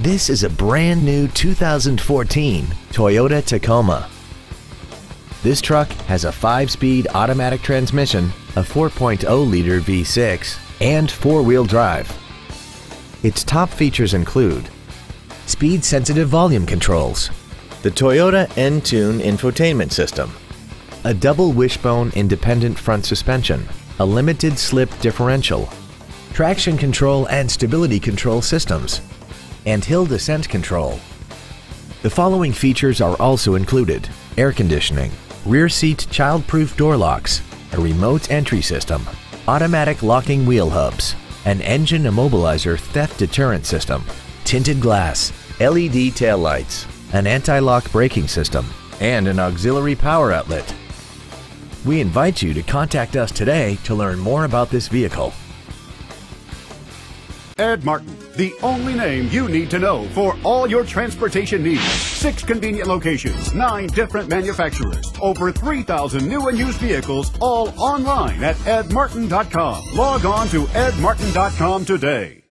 This is a brand new 2014 Toyota Tacoma. This truck has a 5-speed automatic transmission, a 4.0-liter V6, and 4-wheel drive. Its top features include speed-sensitive volume controls, the Toyota Entune infotainment system, a double wishbone independent front suspension, a limited slip differential, traction control and stability control systems, and hill descent control. The following features are also included air conditioning, rear seat child-proof door locks, a remote entry system, automatic locking wheel hubs, an engine immobilizer theft deterrent system, tinted glass, LED taillights, an anti-lock braking system, and an auxiliary power outlet. We invite you to contact us today to learn more about this vehicle. Ed Martin, the only name you need to know for all your transportation needs. Six convenient locations, nine different manufacturers, over 3,000 new and used vehicles, all online at edmartin.com. Log on to edmartin.com today.